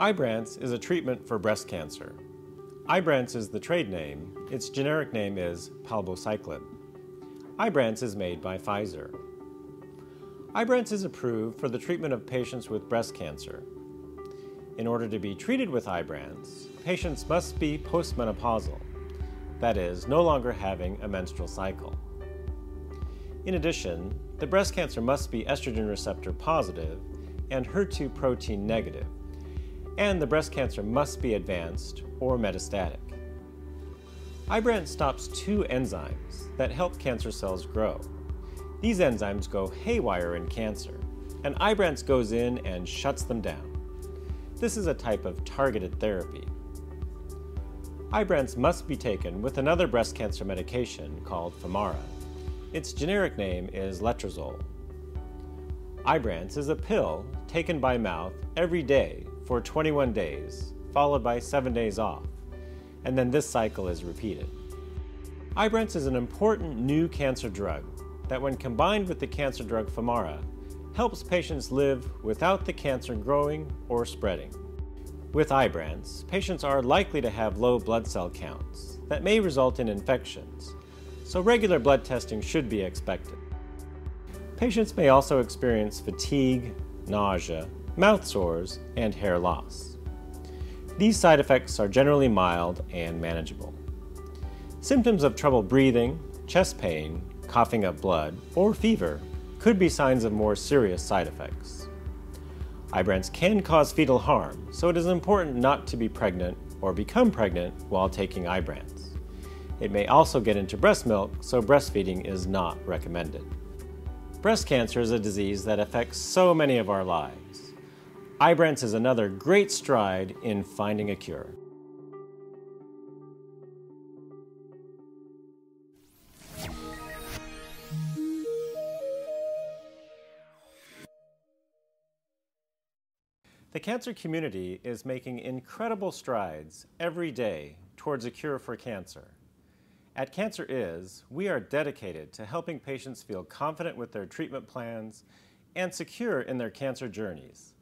Ibrance is a treatment for breast cancer. Ibrance is the trade name. Its generic name is palbociclib. Ibrance is made by Pfizer. Ibrance is approved for the treatment of patients with breast cancer. In order to be treated with Ibrance, patients must be postmenopausal, that is, no longer having a menstrual cycle. In addition, the breast cancer must be estrogen receptor positive and HER2 protein negative, and the breast cancer must be advanced or metastatic. Ibrance stops two enzymes that help cancer cells grow. These enzymes go haywire in cancer, and Ibrance goes in and shuts them down. This is a type of targeted therapy. Ibrance must be taken with another breast cancer medication called Femara. Its generic name is letrozole. Ibrance is a pill taken by mouth every day for 21 days, followed by 7 days off, and then this cycle is repeated. Ibrance is an important new cancer drug that when combined with the cancer drug Femara, helps patients live without the cancer growing or spreading. With Ibrance, patients are likely to have low blood cell counts that may result in infections, so regular blood testing should be expected. Patients may also experience fatigue, nausea, mouth sores, and hair loss. These side effects are generally mild and manageable. Symptoms of trouble breathing, chest pain, coughing up blood, or fever could be signs of more serious side effects. Ibrance can cause fetal harm, so it is important not to be pregnant or become pregnant while taking Ibrance. It may also get into breast milk, so breastfeeding is not recommended. Breast cancer is a disease that affects so many of our lives. Ibrance is another great stride in finding a cure. The cancer community is making incredible strides every day towards a cure for cancer. At Cancer Is, we are dedicated to helping patients feel confident with their treatment plans and secure in their cancer journeys.